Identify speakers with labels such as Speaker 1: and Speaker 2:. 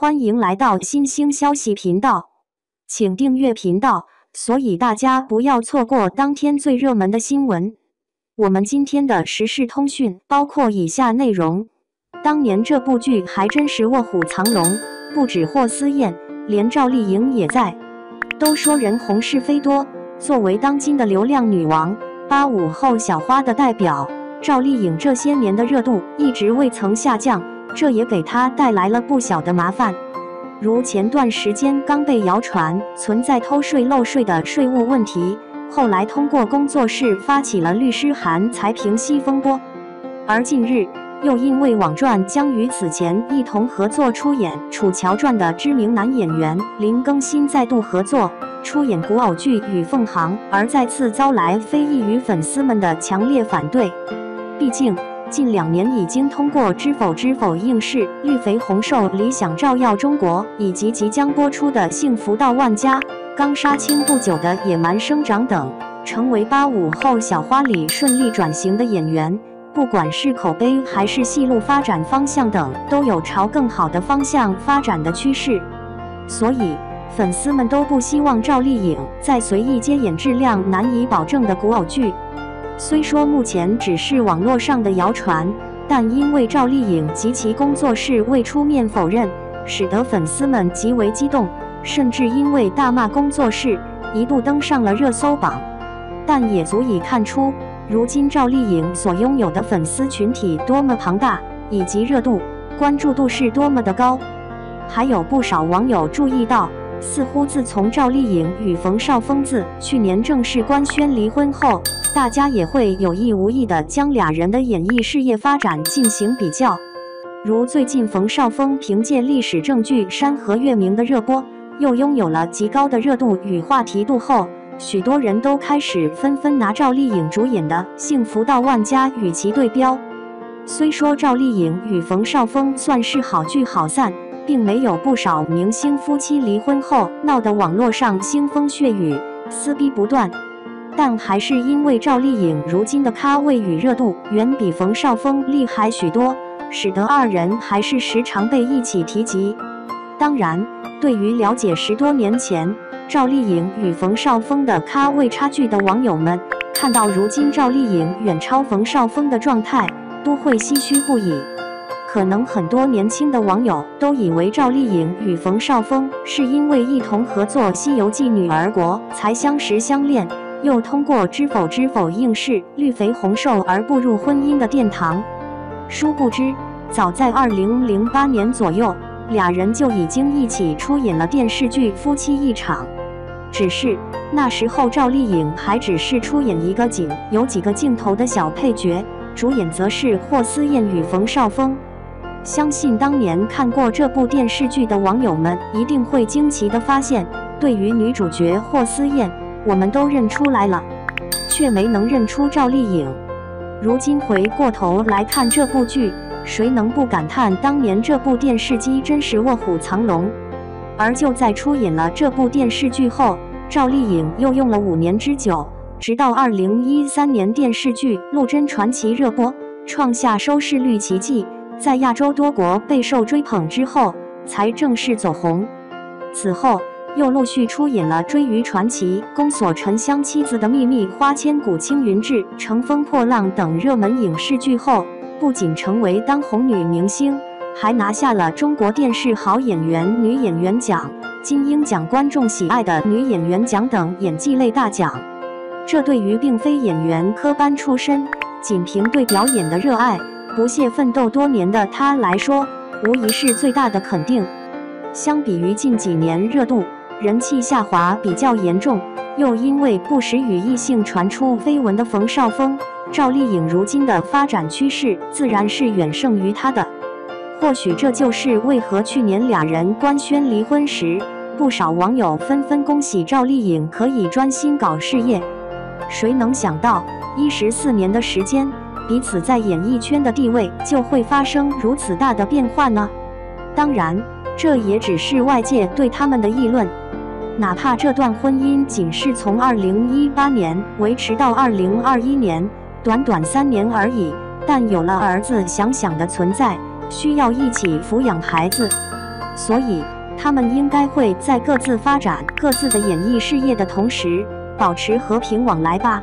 Speaker 1: 欢迎来到新星消息频道，请订阅频道，所以大家不要错过当天最热门的新闻。我们今天的时事通讯包括以下内容：当年这部剧还真是卧虎藏龙，不止霍思燕，连赵丽颖也在。都说人红是非多，作为当今的流量女王，八五后小花的代表，赵丽颖这些年的热度一直未曾下降。这也给他带来了不小的麻烦，如前段时间刚被谣传存在偷税漏税的税务问题，后来通过工作室发起了律师函才平息风波，而近日又因为网传将与此前一同合作出演《楚乔传》的知名男演员林更新再度合作出演古偶剧《与凤行》，而再次遭来非议与粉丝们的强烈反对，毕竟。近两年已经通过《知否知否》应试《绿肥红瘦》《理想照耀中国》以及即将播出的《幸福到万家》，刚杀青不久的《野蛮生长》等，成为八五后小花里顺利转型的演员。不管是口碑还是戏路发展方向等，都有朝更好的方向发展的趋势。所以，粉丝们都不希望赵丽颖再随意接演质量难以保证的古偶剧。虽说目前只是网络上的谣传，但因为赵丽颖及其工作室未出面否认，使得粉丝们极为激动，甚至因为大骂工作室，一度登上了热搜榜。但也足以看出，如今赵丽颖所拥有的粉丝群体多么庞大，以及热度、关注度是多么的高。还有不少网友注意到。似乎自从赵丽颖与冯绍峰自去年正式官宣离婚后，大家也会有意无意地将俩人的演艺事业发展进行比较。如最近冯绍峰凭借历史正剧《山河月明》的热播，又拥有了极高的热度与话题度后，许多人都开始纷纷拿赵丽颖主演的《幸福到万家》与其对标。虽说赵丽颖与冯绍峰算是好聚好散。并没有不少明星夫妻离婚后闹得网络上腥风血雨、撕逼不断，但还是因为赵丽颖如今的咖位与热度远比冯绍峰厉害许多，使得二人还是时常被一起提及。当然，对于了解十多年前赵丽颖与冯绍峰的咖位差距的网友们，看到如今赵丽颖远超冯绍峰的状态，都会唏嘘不已。可能很多年轻的网友都以为赵丽颖与冯绍峰是因为一同合作《西游记女儿国》才相识相恋，又通过《知否知否》应试绿肥红瘦而步入婚姻的殿堂。殊不知，早在2008年左右，俩人就已经一起出演了电视剧《夫妻一场》，只是那时候赵丽颖还只是出演一个仅有几个镜头的小配角，主演则是霍思燕与冯绍峰。相信当年看过这部电视剧的网友们一定会惊奇地发现，对于女主角霍思燕，我们都认出来了，却没能认出赵丽颖。如今回过头来看这部剧，谁能不感叹当年这部电视机真是卧虎藏龙？而就在出演了这部电视剧后，赵丽颖又用了五年之久，直到二零一三年电视剧《陆贞传奇》热播，创下收视率奇迹。在亚洲多国备受追捧之后，才正式走红。此后又陆续出演了《追鱼传奇》《宫锁沉香妻子的秘密》《花千骨》《青云志》《乘风破浪》等热门影视剧后，不仅成为当红女明星，还拿下了中国电视好演员女演员奖、金鹰奖观众喜爱的女演员奖等演技类大奖。这对于并非演员科班出身，仅凭对表演的热爱。不懈奋斗多年的他来说，无疑是最大的肯定。相比于近几年热度、人气下滑比较严重，又因为不时与异性传出绯闻的冯绍峰、赵丽颖，如今的发展趋势自然是远胜于他的。或许这就是为何去年俩人官宣离婚时，不少网友纷纷恭喜赵丽颖可以专心搞事业。谁能想到，一十四年的时间。彼此在演艺圈的地位就会发生如此大的变化呢？当然，这也只是外界对他们的议论。哪怕这段婚姻仅是从2018年维持到2021年，短短三年而已，但有了儿子想想的存在，需要一起抚养孩子，所以他们应该会在各自发展各自的演艺事业的同时，保持和平往来吧。